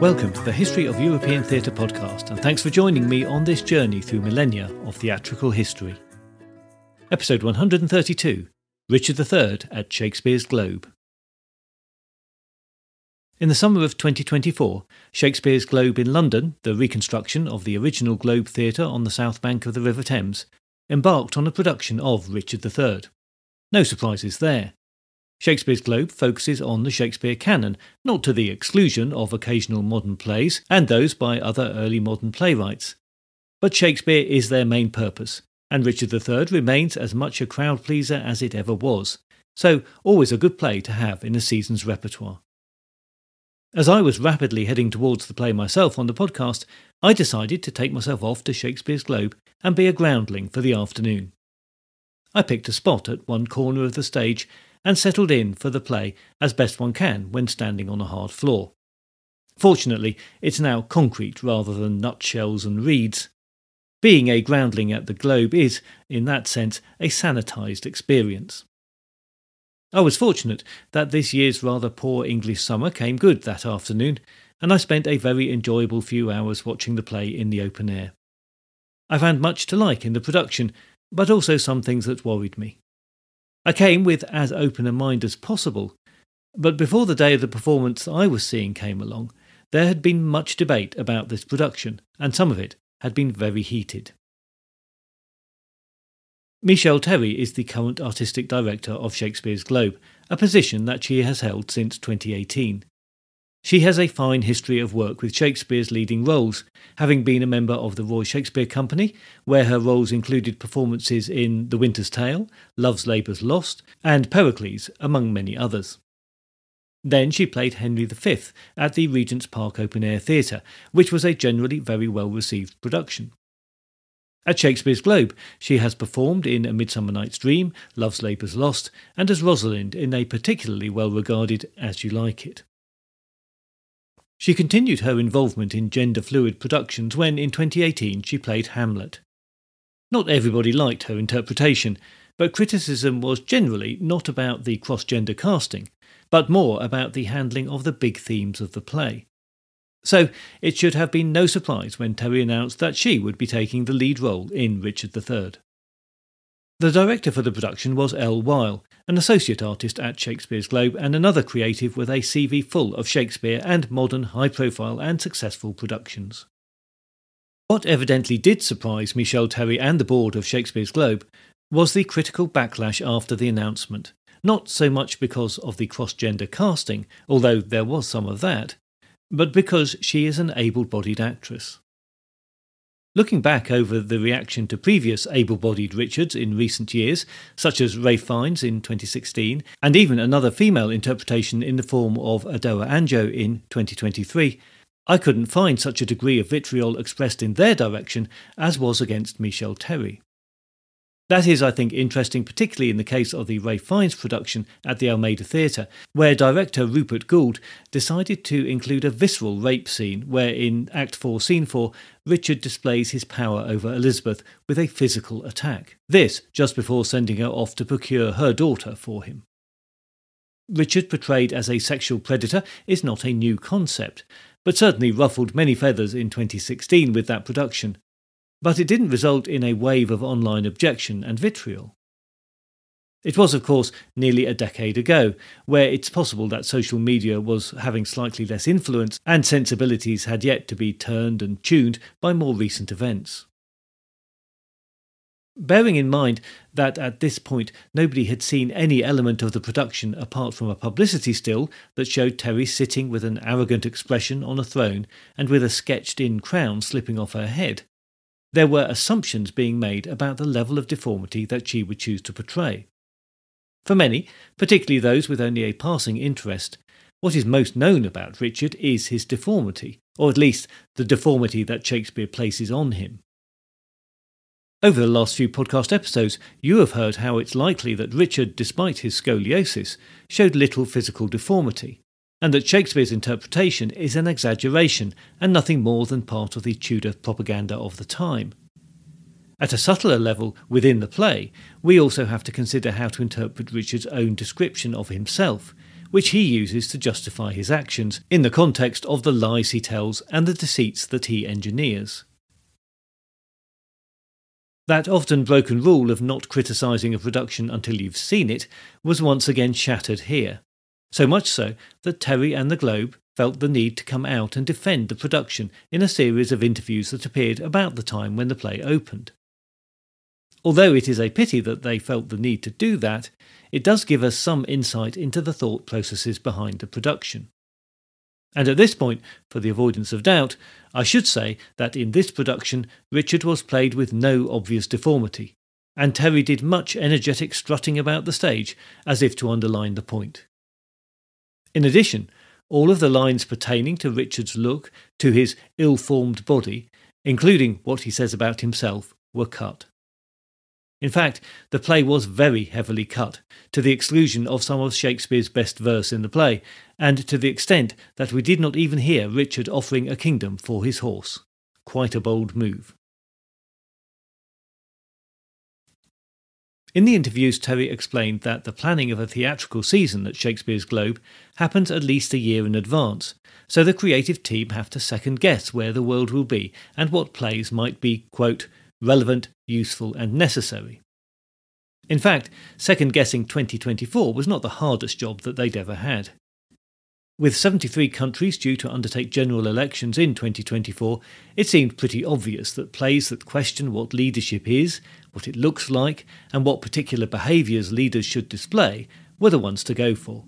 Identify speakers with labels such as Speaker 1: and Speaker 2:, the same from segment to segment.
Speaker 1: Welcome to the History of European Theatre podcast, and thanks for joining me on this journey through millennia of theatrical history. Episode 132 Richard III at Shakespeare's Globe. In the summer of 2024, Shakespeare's Globe in London, the reconstruction of the original Globe Theatre on the south bank of the River Thames, embarked on a production of Richard III. No surprises there. Shakespeare's Globe focuses on the Shakespeare canon, not to the exclusion of occasional modern plays and those by other early modern playwrights. But Shakespeare is their main purpose, and Richard III remains as much a crowd pleaser as it ever was, so always a good play to have in a season's repertoire. As I was rapidly heading towards the play myself on the podcast, I decided to take myself off to Shakespeare's Globe and be a groundling for the afternoon. I picked a spot at one corner of the stage and settled in for the play as best one can when standing on a hard floor. Fortunately, it's now concrete rather than nutshells and reeds. Being a groundling at the Globe is, in that sense, a sanitised experience. I was fortunate that this year's rather poor English summer came good that afternoon, and I spent a very enjoyable few hours watching the play in the open air. I found much to like in the production, but also some things that worried me. I came with as open a mind as possible, but before the day of the performance I was seeing came along, there had been much debate about this production, and some of it had been very heated. Michelle Terry is the current artistic director of Shakespeare's Globe, a position that she has held since 2018. She has a fine history of work with Shakespeare's leading roles, having been a member of the Royal Shakespeare Company, where her roles included performances in The Winter's Tale, Love's Labour's Lost, and Pericles, among many others. Then she played Henry V at the Regent's Park Open Air Theatre, which was a generally very well received production. At Shakespeare's Globe, she has performed in A Midsummer Night's Dream, Love's Labour's Lost, and as Rosalind in a particularly well regarded As You Like It. She continued her involvement in gender fluid productions when, in 2018, she played Hamlet. Not everybody liked her interpretation, but criticism was generally not about the cross gender casting, but more about the handling of the big themes of the play. So it should have been no surprise when Terry announced that she would be taking the lead role in Richard III. The director for the production was Elle While, an associate artist at Shakespeare's Globe and another creative with a CV full of Shakespeare and modern high profile and successful productions. What evidently did surprise Michelle Terry and the board of Shakespeare's Globe was the critical backlash after the announcement, not so much because of the cross gender casting, although there was some of that, but because she is an able bodied actress. Looking back over the reaction to previous able bodied Richards in recent years, such as Ralph Fiennes in 2016, and even another female interpretation in the form of Adjoa Andoh in 2023, I couldn't find such a degree of vitriol expressed in their direction as was against Michelle Terry. That is, I think, interesting, particularly in the case of the Ralph Fiennes production at the Almeida Theatre, where director Rupert Goold decided to include a visceral rape scene where, in Act 4, Scene 4, Richard displays his power over Elizabeth with a physical attack. This just before sending her off to procure her daughter for him. Richard portrayed as a sexual predator is not a new concept, but certainly ruffled many feathers in 2016 with that production, but it didn't result in a wave of online objection and vitriol. It was, of course, nearly a decade ago, where it's possible that social media was having slightly less influence and sensibilities had yet to be turned and tuned by more recent events. Bearing in mind that at this point nobody had seen any element of the production apart from a publicity still that showed Terry sitting with an arrogant expression on a throne and with a sketched in crown slipping off her head, there were assumptions being made about the level of deformity that she would choose to portray. For many, particularly those with only a passing interest, what is most known about Richard is his deformity, or at least the deformity that Shakespeare places on him. Over the last few podcast episodes, you have heard how it's likely that Richard, despite his scoliosis, showed little physical deformity, and that Shakespeare's interpretation is an exaggeration and nothing more than part of the Tudor propaganda of the time. At a subtler level within the play, we also have to consider how to interpret Richard's own description of himself, which he uses to justify his actions in the context of the lies he tells and the deceits that he engineers. That often broken rule of not criticising a production until you've seen it was once again shattered here. So much so that Terry and the Globe felt the need to come out and defend the production in a series of interviews that appeared about the time when the play opened. Although it is a pity that they felt the need to do that, it does give us some insight into the thought processes behind the production. And at this point, for the avoidance of doubt, I should say that in this production, Richard was played with no obvious deformity, and Terry did much energetic strutting about the stage as if to underline the point. In addition, all of the lines pertaining to Richard's look, to his ill formed body, including what he says about himself, were cut. In fact, the play was very heavily cut, to the exclusion of some of Shakespeare's best verse in the play, and to the extent that we did not even hear Richard offering a kingdom for his horse. Quite a bold move. In the interviews, Terry explained that the planning of a theatrical season at Shakespeare's Globe happens at least a year in advance, so the creative team have to second guess where the world will be and what plays might be, quote, relevant, useful, and necessary. In fact, second guessing 2024 was not the hardest job that they'd ever had. With 73 countries due to undertake general elections in 2024, it seemed pretty obvious that plays that question what leadership is, what it looks like, and what particular behaviours leaders should display were the ones to go for.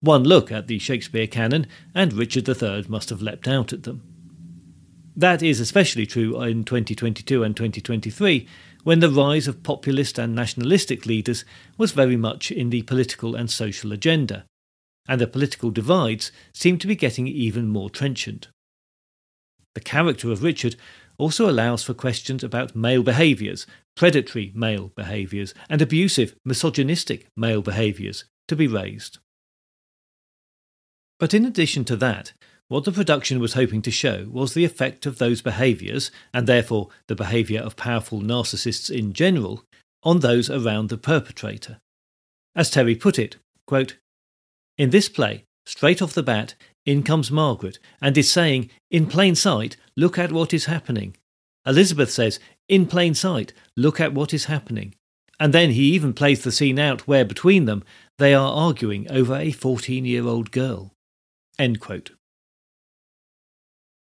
Speaker 1: One look at the Shakespeare canon, and Richard III must have leapt out at them. That is especially true in 2022 and 2023, when the rise of populist and nationalistic leaders was very much in the political and social agenda, and the political divides seem to be getting even more trenchant. The character of Richard also allows for questions about male behaviours, predatory male behaviours, and abusive, misogynistic male behaviours to be raised. But in addition to that, what the production was hoping to show was the effect of those behaviours, and therefore the behaviour of powerful narcissists in general, on those around the perpetrator. As Terry put it, quote, In this play, straight off the bat, in comes Margaret and is saying, In plain sight, look at what is happening. Elizabeth says, In plain sight, look at what is happening. And then he even plays the scene out where between them they are arguing over a 14 year old girl.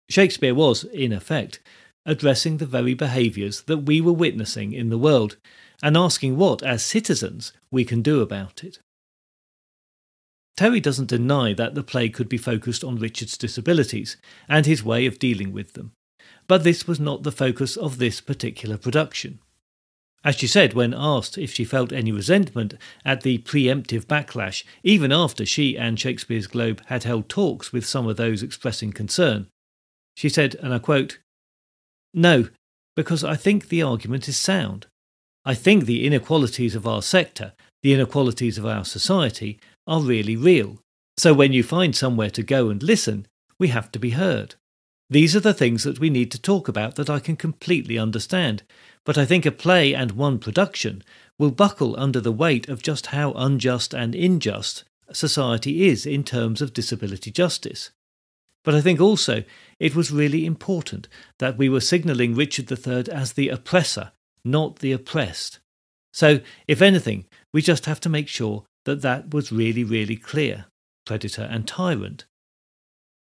Speaker 1: Shakespeare was, in effect, addressing the very behaviours that we were witnessing in the world and asking what, as citizens, we can do about it. Terry doesn't deny that the play could be focused on Richard's disabilities and his way of dealing with them, but this was not the focus of this particular production. As she said when asked if she felt any resentment at the preemptive backlash, even after she and Shakespeare's Globe had held talks with some of those expressing concern, she said, and I quote, No, because I think the argument is sound. I think the inequalities of our sector, the inequalities of our society, are really real. So when you find somewhere to go and listen, we have to be heard. These are the things that we need to talk about that I can completely understand, but I think a play and one production will buckle under the weight of just how unjust and unjust society is in terms of disability justice. But I think also it was really important that we were signalling Richard III as the oppressor, not the oppressed. So, if anything, we just have to make sure that that was really, really clear predator and tyrant.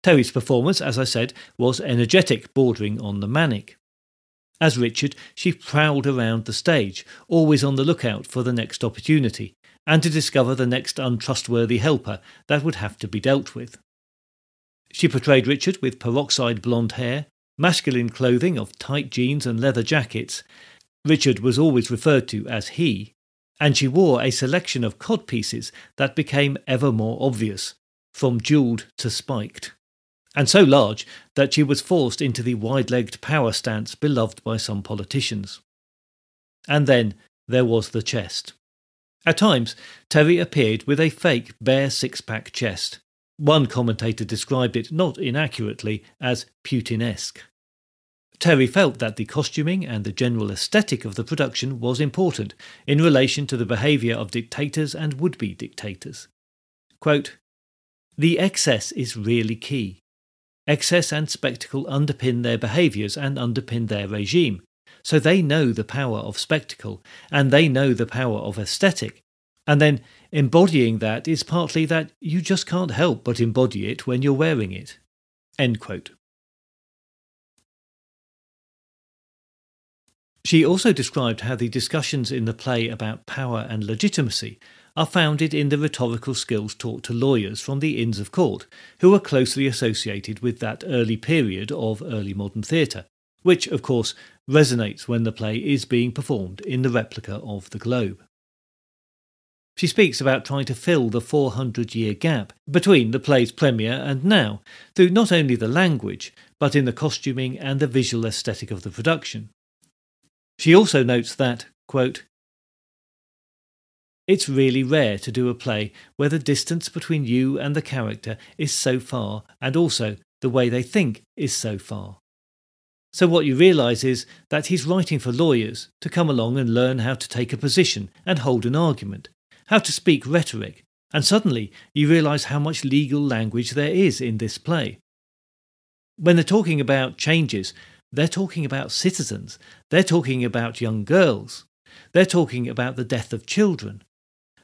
Speaker 1: Terry's performance, as I said, was energetic, bordering on the manic. As Richard, she prowled around the stage, always on the lookout for the next opportunity, and to discover the next untrustworthy helper that would have to be dealt with. She portrayed Richard with peroxide blonde hair, masculine clothing of tight jeans and leather jackets. Richard was always referred to as he, and she wore a selection of codpieces that became ever more obvious, from jewelled to spiked, and so large that she was forced into the wide legged power stance beloved by some politicians. And then there was the chest. At times, Terry appeared with a fake bare six pack chest, one commentator described it, not inaccurately, as Putinesque. Terry felt that the costuming and the general aesthetic of the production was important in relation to the behaviour of dictators and would be dictators. Quote, the excess is really key. Excess and spectacle underpin their behaviours and underpin their regime. So they know the power of spectacle and they know the power of aesthetic. And then embodying that is partly that you just can't help but embody it when you're wearing it. End quote. She also described how the discussions in the play about power and legitimacy are founded in the rhetorical skills taught to lawyers from the Inns of Court, who are closely associated with that early period of early modern theatre, which, of course, resonates when the play is being performed in the replica of the Globe. She speaks about trying to fill the 400 year gap between the play's premiere and now, through not only the language, but in the costuming and the visual aesthetic of the production. She also notes that, quote, It's really rare to do a play where the distance between you and the character is so far, and also the way they think is so far. So, what you realise is that he's writing for lawyers to come along and learn how to take a position and hold an argument, how to speak rhetoric, and suddenly you realise how much legal language there is in this play. When they're talking about changes, they're talking about citizens. They're talking about young girls. They're talking about the death of children.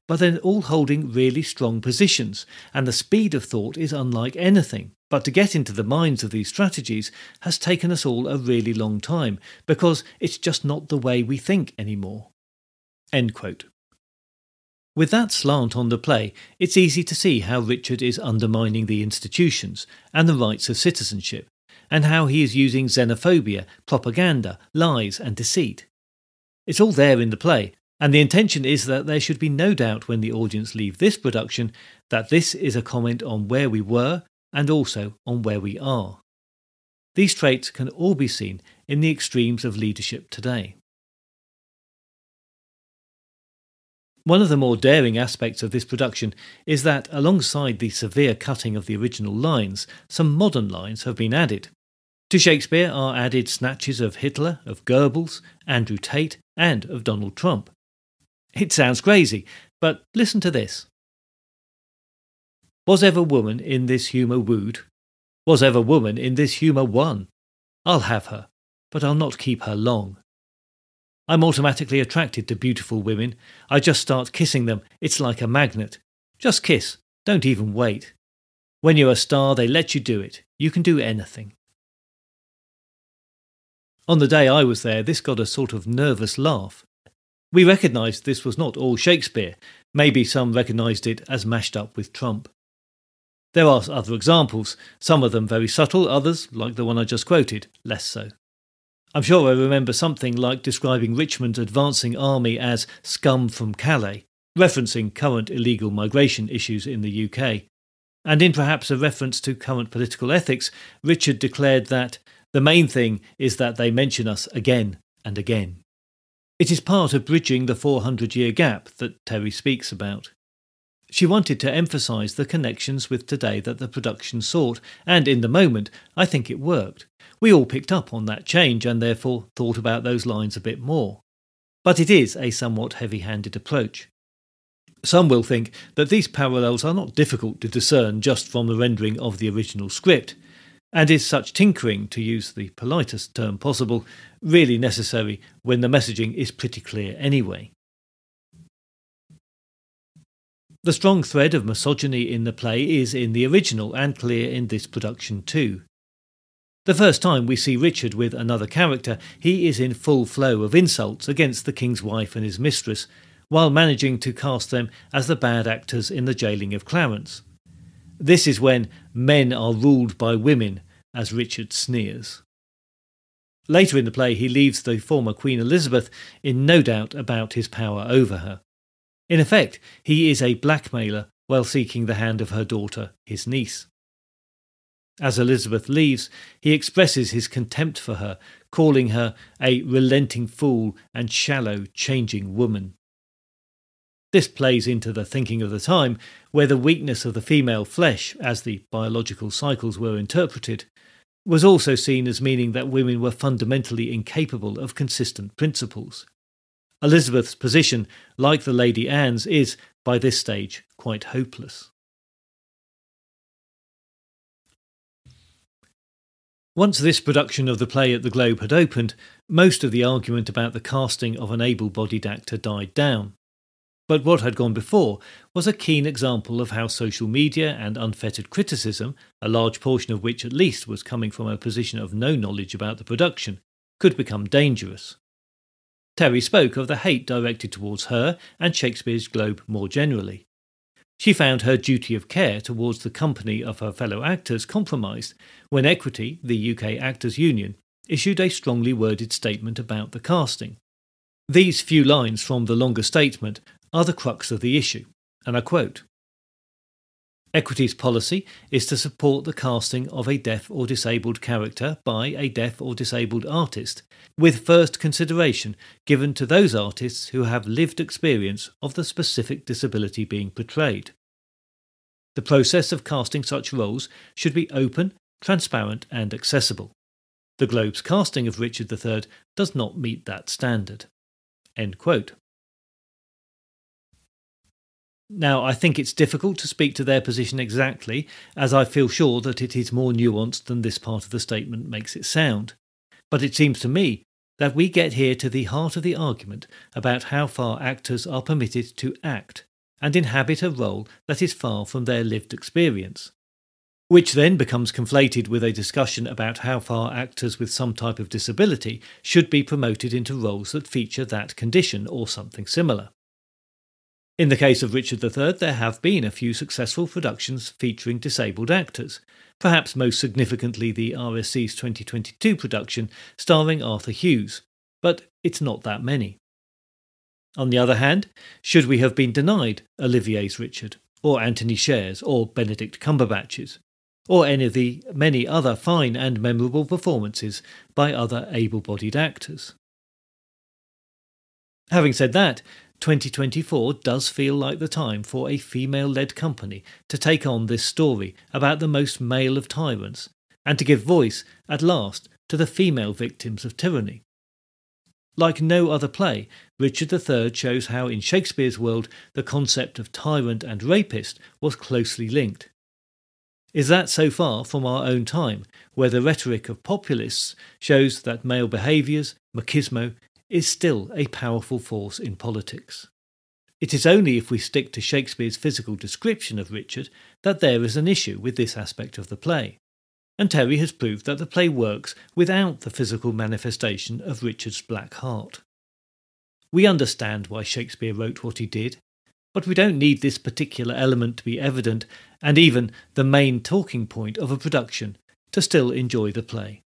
Speaker 1: But they're all holding really strong positions, and the speed of thought is unlike anything. But to get into the minds of these strategies has taken us all a really long time, because it's just not the way we think anymore. With that slant on the play, it's easy to see how Richard is undermining the institutions and the rights of citizenship, and how he is using xenophobia, propaganda, lies, and deceit. It's all there in the play, and the intention is that there should be no doubt when the audience leave this production that this is a comment on where we were and also on where we are. These traits can all be seen in the extremes of leadership today. One of the more daring aspects of this production is that, alongside the severe cutting of the original lines, some modern lines have been added. To Shakespeare are added snatches of Hitler, of Goebbels, Andrew Tate, and of Donald Trump. It sounds crazy, but listen to this. Was ever woman in this humour wooed? Was ever woman in this humour won? I'll have her, but I'll not keep her long. I'm automatically attracted to beautiful women. I just start kissing them. It's like a magnet. Just kiss. Don't even wait. When you're a star, they let you do it. You can do anything. On the day I was there, this got a sort of nervous laugh. We recognised this was not all Shakespeare. Maybe some recognised it as mashed up with Trump. There are other examples, some of them very subtle, others, like the one I just quoted, less so. I'm sure I remember something like describing Richmond's advancing army as scum from Calais, referencing current illegal migration issues in the UK. And in perhaps a reference to current political ethics, Richard declared that the main thing is that they mention us again and again. It is part of bridging the 400 year gap that Terry speaks about. She wanted to emphasise the connections with today that the production sought, and in the moment, I think it worked. We all picked up on that change and therefore thought about those lines a bit more. But it is a somewhat heavy handed approach. Some will think that these parallels are not difficult to discern just from the rendering of the original script, and is such tinkering, to use the politest term possible, really necessary when the messaging is pretty clear anyway? The strong thread of misogyny in the play is in the original and clear in this production too. The first time we see Richard with another character, he is in full flow of insults against the king's wife and his mistress, while managing to cast them as the bad actors in the jailing of Clarence. This is when men are ruled by women, as Richard sneers. Later in the play, he leaves the former Queen Elizabeth in no doubt about his power over her. In effect, he is a blackmailer while seeking the hand of her daughter, his niece. As Elizabeth leaves, he expresses his contempt for her, calling her a relenting fool and shallow, changing woman. This plays into the thinking of the time, where the weakness of the female flesh, as the biological cycles were interpreted, was also seen as meaning that women were fundamentally incapable of consistent principles. Elizabeth's position, like the Lady Anne's, is, by this stage, quite hopeless. Once this production of the play at the Globe had opened, most of the argument about the casting of an able bodied actor died down. But what had gone before was a keen example of how social media and unfettered criticism, a large portion of which at least was coming from a position of no knowledge about the production, could become dangerous. Terry spoke of the hate directed towards her and Shakespeare's Globe more generally. She found her duty of care towards the company of her fellow actors compromised when Equity, the UK Actors Union, issued a strongly worded statement about the casting. These few lines from the longer statement are the crux of the issue, and I quote Equity's policy is to support the casting of a deaf or disabled character by a deaf or disabled artist, with first consideration given to those artists who have lived experience of the specific disability being portrayed. The process of casting such roles should be open, transparent, and accessible. The Globe's casting of Richard III does not meet that standard. End quote. Now, I think it's difficult to speak to their position exactly, as I feel sure that it is more nuanced than this part of the statement makes it sound. But it seems to me that we get here to the heart of the argument about how far actors are permitted to act and inhabit a role that is far from their lived experience. Which then becomes conflated with a discussion about how far actors with some type of disability should be promoted into roles that feature that condition or something similar. In the case of Richard III, there have been a few successful productions featuring disabled actors, perhaps most significantly the RSC's 2022 production starring Arthur Hughes, but it's not that many. On the other hand, should we have been denied Olivier's Richard, or Antony Sher's, or Benedict Cumberbatch's, or any of the many other fine and memorable performances by other able bodied actors? Having said that, 2024 does feel like the time for a female led company to take on this story about the most male of tyrants and to give voice, at last, to the female victims of tyranny. Like no other play, Richard III shows how in Shakespeare's world the concept of tyrant and rapist was closely linked. Is that so far from our own time, where the rhetoric of populists shows that male behaviours, machismo, is still a powerful force in politics. It is only if we stick to Shakespeare's physical description of Richard that there is an issue with this aspect of the play. And Terry has proved that the play works without the physical manifestation of Richard's black heart. We understand why Shakespeare wrote what he did, but we don't need this particular element to be evident and even the main talking point of a production to still enjoy the play.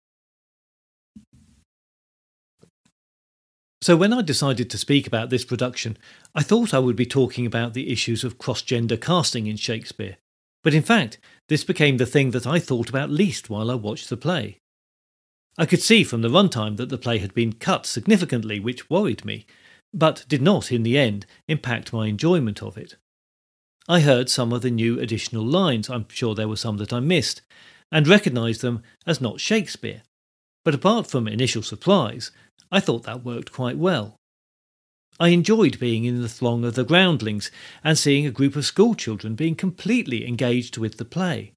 Speaker 1: So, when I decided to speak about this production, I thought I would be talking about the issues of cross gender casting in Shakespeare. But in fact, this became the thing that I thought about least while I watched the play. I could see from the runtime that the play had been cut significantly, which worried me, but did not, in the end, impact my enjoyment of it. I heard some of the new additional lines, I'm sure there were some that I missed, and recognised them as not Shakespeare. But apart from initial surprise, I thought that worked quite well. I enjoyed being in the throng of the groundlings and seeing a group of schoolchildren being completely engaged with the play.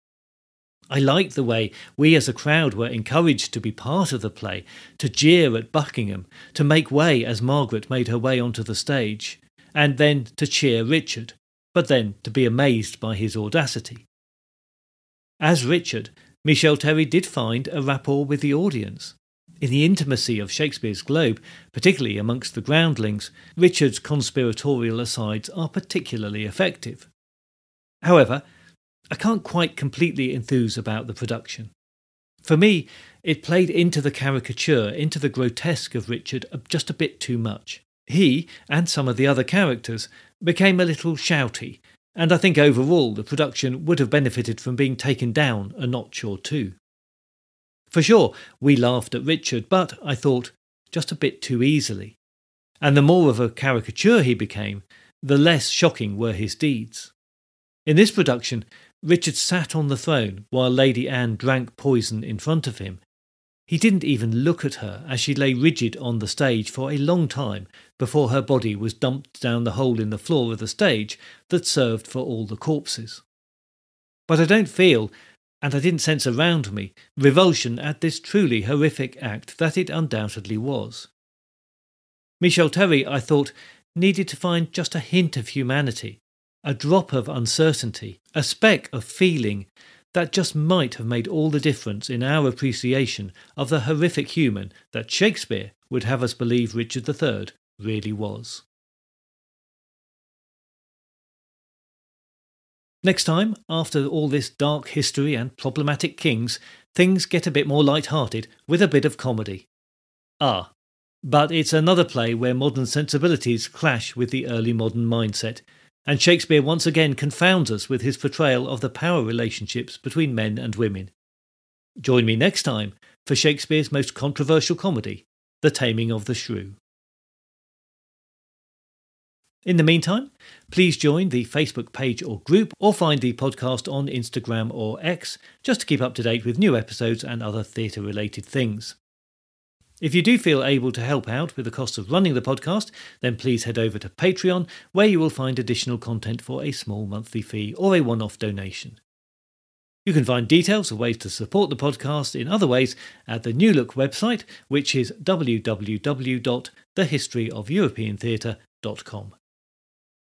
Speaker 1: I liked the way we as a crowd were encouraged to be part of the play, to jeer at Buckingham, to make way as Margaret made her way onto the stage, and then to cheer Richard, but then to be amazed by his audacity. As Richard, Michelle Terry did find a rapport with the audience. In the intimacy of Shakespeare's Globe, particularly amongst the groundlings, Richard's conspiratorial asides are particularly effective. However, I can't quite completely enthuse about the production. For me, it played into the caricature, into the grotesque of Richard just a bit too much. He, and some of the other characters, became a little shouty, and I think overall the production would have benefited from being taken down a notch or two. For sure, we laughed at Richard, but, I thought, just a bit too easily. And the more of a caricature he became, the less shocking were his deeds. In this production, Richard sat on the throne while Lady Anne drank poison in front of him. He didn't even look at her as she lay rigid on the stage for a long time before her body was dumped down the hole in the floor of the stage that served for all the corpses. But I don't feel, and I didn't sense around me, revulsion at this truly horrific act that it undoubtedly was. Michelle Terry, I thought, needed to find just a hint of humanity, a drop of uncertainty, a speck of feeling that just might have made all the difference in our appreciation of the horrific human that Shakespeare would have us believe Richard III really was. Next time, after all this dark history and problematic kings, things get a bit more light-hearted with a bit of comedy. Ah, but it's another play where modern sensibilities clash with the early modern mindset, and Shakespeare once again confounds us with his portrayal of the power relationships between men and women. Join me next time for Shakespeare's most controversial comedy, The Taming of the Shrew. In the meantime, please join the Facebook page or group or find the podcast on Instagram or X just to keep up to date with new episodes and other theatre related things. If you do feel able to help out with the cost of running the podcast, then please head over to Patreon, where you will find additional content for a small monthly fee or a one off donation. You can find details of ways to support the podcast in other ways at the New Look website, which is www.thehistoryofeuropeantheatre.com.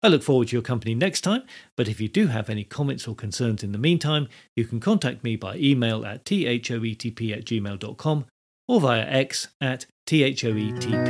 Speaker 1: I look forward to your company next time, but if you do have any comments or concerns in the meantime, you can contact me by email at thoetp at gmail.com or via X at thoetp.